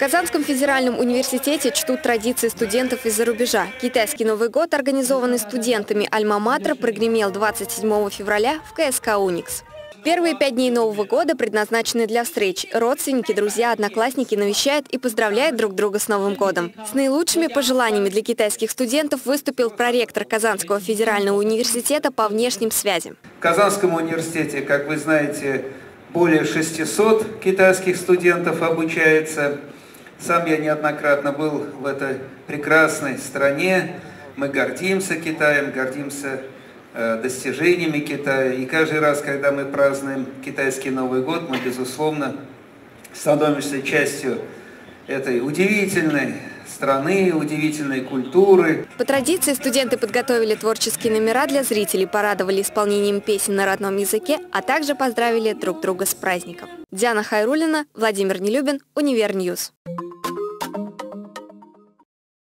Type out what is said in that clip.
Казанском федеральном университете чтут традиции студентов из-за рубежа. Китайский Новый год, организованный студентами Альма-Матра, прогремел 27 февраля в КСК «Уникс». Первые пять дней Нового года предназначены для встреч. Родственники, друзья, одноклассники навещают и поздравляют друг друга с Новым годом. С наилучшими пожеланиями для китайских студентов выступил проректор Казанского федерального университета по внешним связям. В Казанском университете, как вы знаете, более 600 китайских студентов обучается. Сам я неоднократно был в этой прекрасной стране. Мы гордимся Китаем, гордимся э, достижениями Китая. И каждый раз, когда мы празднуем китайский Новый год, мы, безусловно, становимся частью этой удивительной страны, удивительной культуры. По традиции студенты подготовили творческие номера для зрителей, порадовали исполнением песен на родном языке, а также поздравили друг друга с праздником. Диана Хайрулина, Владимир Нелюбин, Univer News.